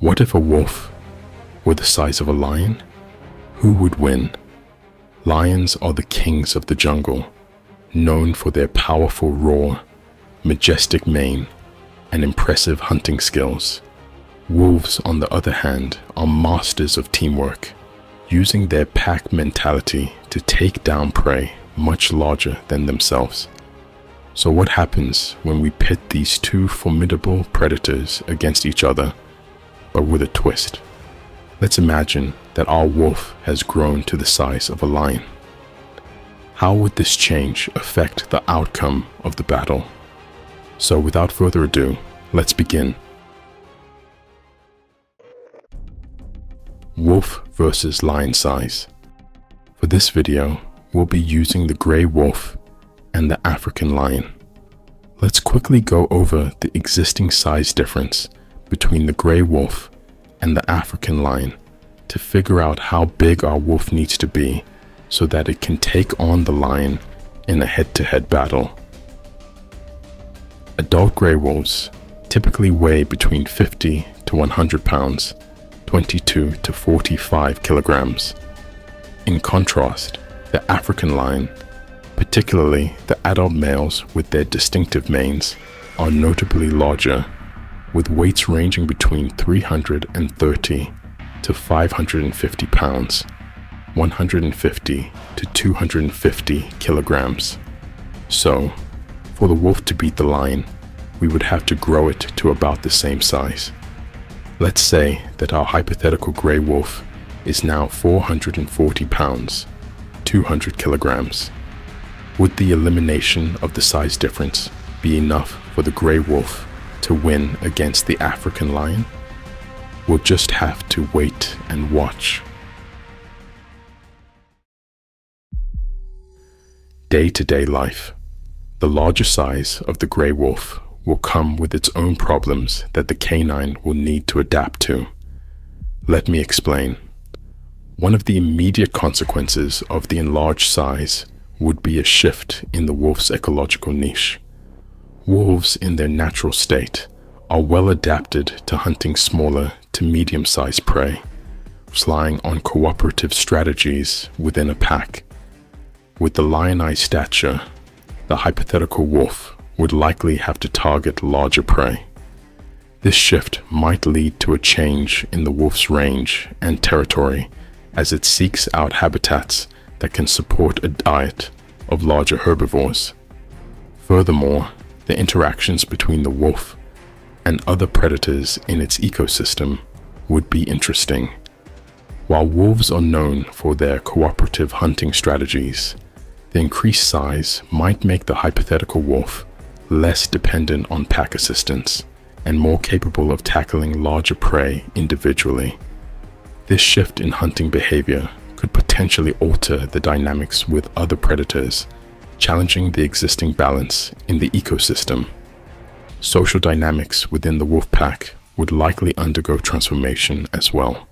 What if a wolf were the size of a lion? Who would win? Lions are the kings of the jungle, known for their powerful roar, majestic mane, and impressive hunting skills. Wolves, on the other hand, are masters of teamwork, using their pack mentality to take down prey much larger than themselves. So what happens when we pit these two formidable predators against each other, but with a twist? Let's imagine that our wolf has grown to the size of a lion. How would this change affect the outcome of the battle? So without further ado, let's begin. Wolf versus lion size. For this video, we'll be using the grey wolf and the African lion. Let's quickly go over the existing size difference between the grey wolf and the African lion to figure out how big our wolf needs to be so that it can take on the lion in a head-to-head -head battle. Adult grey wolves typically weigh between 50 to 100 pounds, 22 to 45 kilograms. In contrast, the African lion particularly the adult males with their distinctive manes, are notably larger, with weights ranging between 330 to 550 pounds, 150 to 250 kilograms. So, for the wolf to beat the lion, we would have to grow it to about the same size. Let's say that our hypothetical grey wolf is now 440 pounds, 200 kilograms. Would the elimination of the size difference be enough for the grey wolf to win against the African lion? We'll just have to wait and watch. Day-to-day -day life. The larger size of the grey wolf will come with its own problems that the canine will need to adapt to. Let me explain. One of the immediate consequences of the enlarged size would be a shift in the wolf's ecological niche. Wolves in their natural state are well adapted to hunting smaller to medium-sized prey, relying on cooperative strategies within a pack. With the lionized stature, the hypothetical wolf would likely have to target larger prey. This shift might lead to a change in the wolf's range and territory as it seeks out habitats that can support a diet of larger herbivores. Furthermore, the interactions between the wolf and other predators in its ecosystem would be interesting. While wolves are known for their cooperative hunting strategies, the increased size might make the hypothetical wolf less dependent on pack assistance and more capable of tackling larger prey individually. This shift in hunting behavior could potentially alter the dynamics with other predators, challenging the existing balance in the ecosystem. Social dynamics within the wolf pack would likely undergo transformation as well.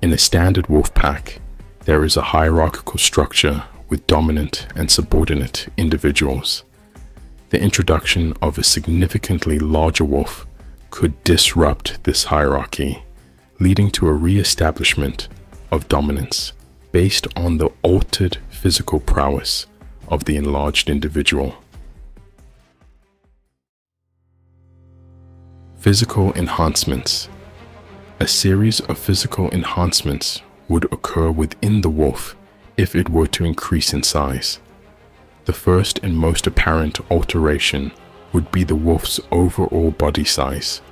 In a standard wolf pack, there is a hierarchical structure with dominant and subordinate individuals. The introduction of a significantly larger wolf could disrupt this hierarchy, leading to a re-establishment of dominance based on the altered physical prowess of the enlarged individual. Physical enhancements. A series of physical enhancements would occur within the wolf if it were to increase in size. The first and most apparent alteration would be the wolf's overall body size.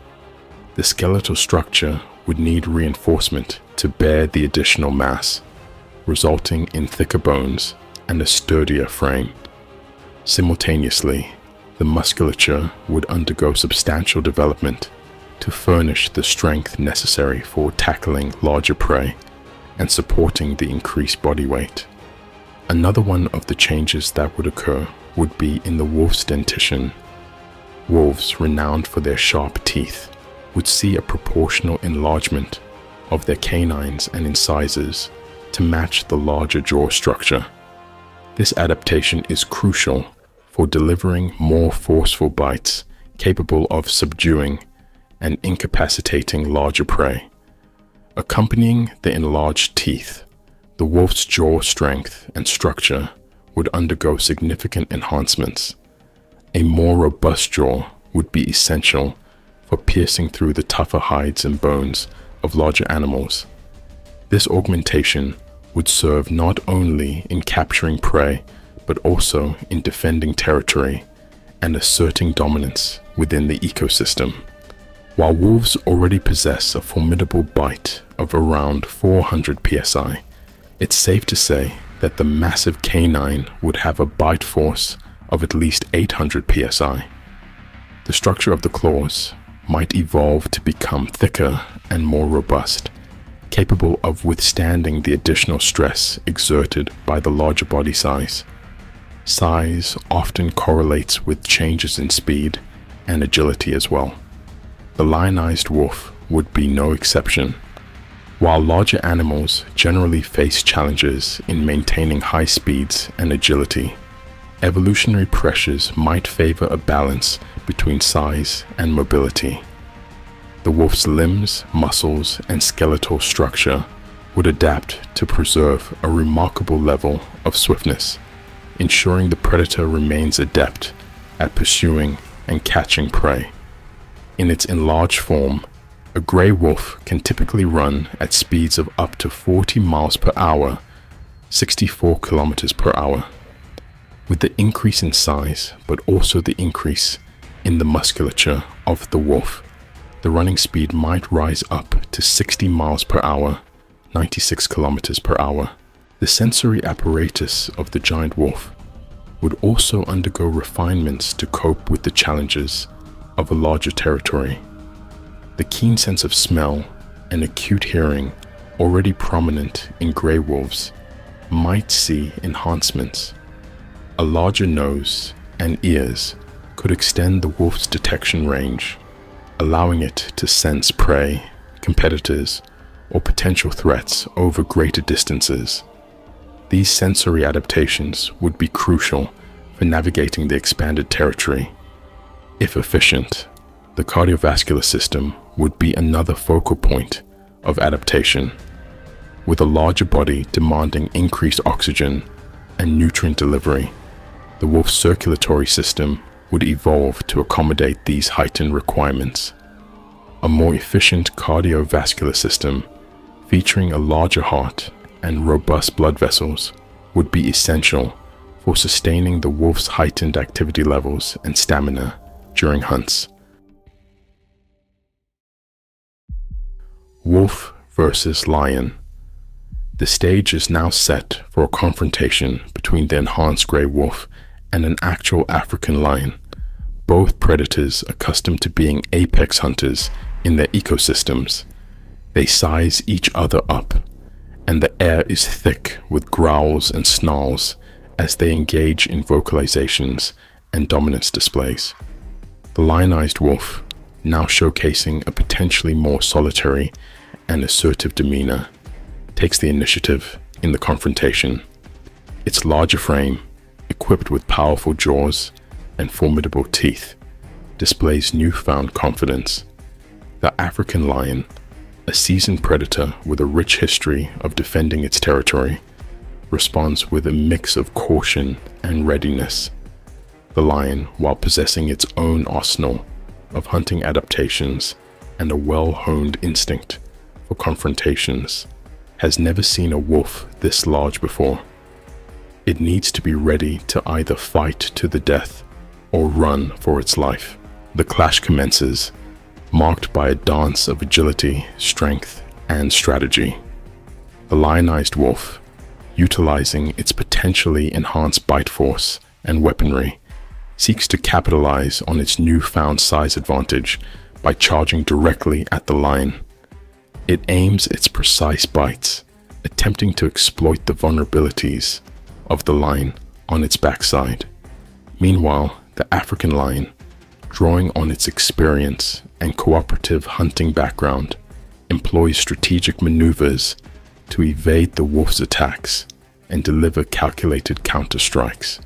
The skeletal structure would need reinforcement to bear the additional mass resulting in thicker bones and a sturdier frame. Simultaneously, the musculature would undergo substantial development to furnish the strength necessary for tackling larger prey and supporting the increased body weight. Another one of the changes that would occur would be in the wolf's dentition. Wolves, renowned for their sharp teeth, would see a proportional enlargement of their canines and incisors to match the larger jaw structure. This adaptation is crucial for delivering more forceful bites capable of subduing and incapacitating larger prey. Accompanying the enlarged teeth, the wolf's jaw strength and structure would undergo significant enhancements. A more robust jaw would be essential for piercing through the tougher hides and bones of larger animals. This augmentation would serve not only in capturing prey, but also in defending territory and asserting dominance within the ecosystem. While wolves already possess a formidable bite of around 400 psi, it's safe to say that the massive canine would have a bite force of at least 800 psi. The structure of the claws might evolve to become thicker and more robust, capable of withstanding the additional stress exerted by the larger body size. Size often correlates with changes in speed and agility as well. The lionized wolf would be no exception. While larger animals generally face challenges in maintaining high speeds and agility, evolutionary pressures might favor a balance between size and mobility. The wolf's limbs, muscles, and skeletal structure would adapt to preserve a remarkable level of swiftness, ensuring the predator remains adept at pursuing and catching prey. In its enlarged form, a gray wolf can typically run at speeds of up to 40 miles per hour, 64 kilometers per hour. With the increase in size, but also the increase in the musculature of the wolf, the running speed might rise up to 60 miles per hour, 96 kilometers per hour. The sensory apparatus of the giant wolf would also undergo refinements to cope with the challenges of a larger territory. The keen sense of smell and acute hearing, already prominent in grey wolves, might see enhancements. A larger nose and ears could extend the wolf's detection range, allowing it to sense prey, competitors, or potential threats over greater distances. These sensory adaptations would be crucial for navigating the expanded territory. If efficient, the cardiovascular system would be another focal point of adaptation, with a larger body demanding increased oxygen and nutrient delivery. The wolf's circulatory system would evolve to accommodate these heightened requirements. A more efficient cardiovascular system, featuring a larger heart and robust blood vessels, would be essential for sustaining the wolf's heightened activity levels and stamina during hunts. Wolf versus Lion. The stage is now set for a confrontation between the enhanced grey wolf and an actual African lion, both predators accustomed to being apex hunters in their ecosystems. They size each other up, and the air is thick with growls and snarls as they engage in vocalizations and dominance displays. The lionized wolf now showcasing a potentially more solitary and assertive demeanor, takes the initiative in the confrontation. Its larger frame, equipped with powerful jaws and formidable teeth, displays newfound confidence. The African lion, a seasoned predator with a rich history of defending its territory, responds with a mix of caution and readiness. The lion, while possessing its own arsenal of hunting adaptations and a well-honed instinct for confrontations, has never seen a wolf this large before. It needs to be ready to either fight to the death or run for its life. The clash commences, marked by a dance of agility, strength, and strategy. The lionized wolf, utilizing its potentially enhanced bite force and weaponry, seeks to capitalize on its newfound size advantage by charging directly at the lion. It aims its precise bites, attempting to exploit the vulnerabilities of the lion on its backside. Meanwhile, the African lion, drawing on its experience and cooperative hunting background, employs strategic maneuvers to evade the wolf's attacks and deliver calculated counterstrikes.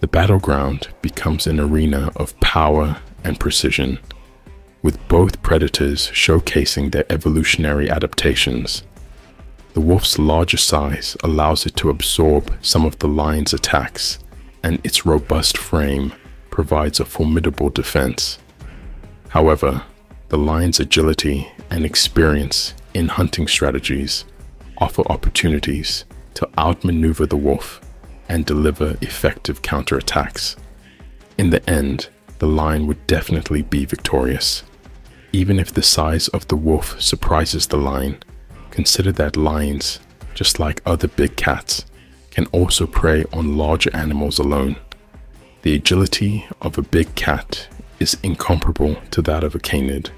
The battleground becomes an arena of power and precision. with both predators showcasing their evolutionary adaptations. The wolf's larger size allows it to absorb some of the lion's attacks, and its robust frame provides a formidable defense. However, the lion's agility and experience in hunting strategies offer opportunities to outmaneuver the wolf and deliver effective counterattacks. In the end, the lion would definitely be victorious. Even if the size of the wolf surprises the lion, consider that lions, just like other big cats, can also prey on larger animals alone. The agility of a big cat is incomparable to that of a canid,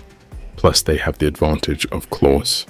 plus they have the advantage of claws.